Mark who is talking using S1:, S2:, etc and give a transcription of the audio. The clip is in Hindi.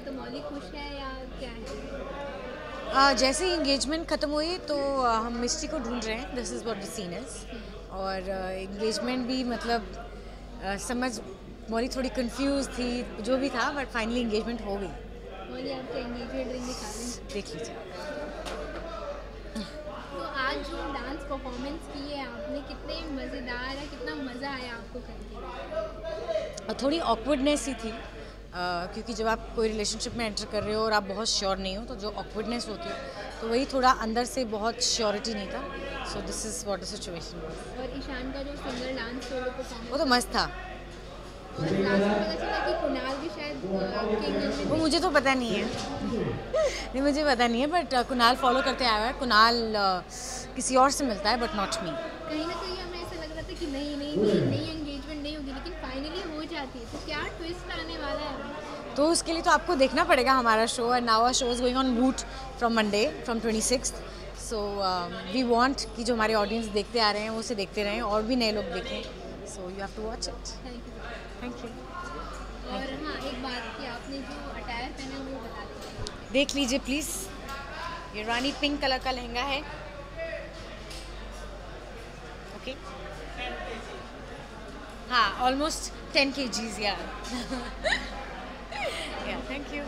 S1: तो मौली खुश है या क्या है?
S2: आ, जैसे ही इंगेजमेंट ख़त्म हुई तो आ, हम मिस्ट्री को ढूंढ रहे हैं this is what the scene is और इंगेजमेंट भी मतलब आ, समझ मौली थोड़ी कंफ्यूज थी जो भी था बट फाइनली इंगेजमेंट हो गई।
S1: रिंग दिखा
S2: लीजिए।
S1: तो आज जो डांस परफॉर्मेंस की है आपने कितने मज़ेदार है कितना मज़ा आया आपको करके?
S2: थोड़ी ऑकवर्डनेस ही थी। क्योंकि जब आप कोई रिलेशनशिप में एंटर कर रहे हो और आप बहुत श्योर नहीं हो तो जो ऑकवर्डनेस होती है तो वही थोड़ा अंदर से बहुत श्योरिटी नहीं था। So this is what the situation
S1: और ईशान का जो सिंगर डांस सोलो
S2: वो तो मस्त था।
S1: अ,
S2: वो मुझे तो पता नहीं है। नहीं मुझे पता नहीं है बट कुणाल फॉलो करते आया हुआ है। कुणाल किसी और से मिलता है बट नॉट मी
S1: कहीं ना कहीं हमें ऐसा लग रहा था कि नहीं नहीं नहीं लेकिन फाइनली हो जाती है। तो क्या ट्विस्ट आने वाला है?
S2: तो उसके लिए तो आपको देखना पड़ेगा हमारा शो और नावा show is going on boot from Monday from twenty six so we want कि जो हमारे ऑडियंस देखते आ रहे हैं वो उसे देखते रहें और भी नए लोग देखें। So you have to watch it
S1: thank you
S2: thank you
S1: और हाँ एक बात कि आपने जो अटायर पहना वो बता
S2: देख लीजिए प्लीज़ ये रानी पिंक कलर का लहंगा है। ओके हाँ ऑलमोस्ट टेन के जीज या थैंक यू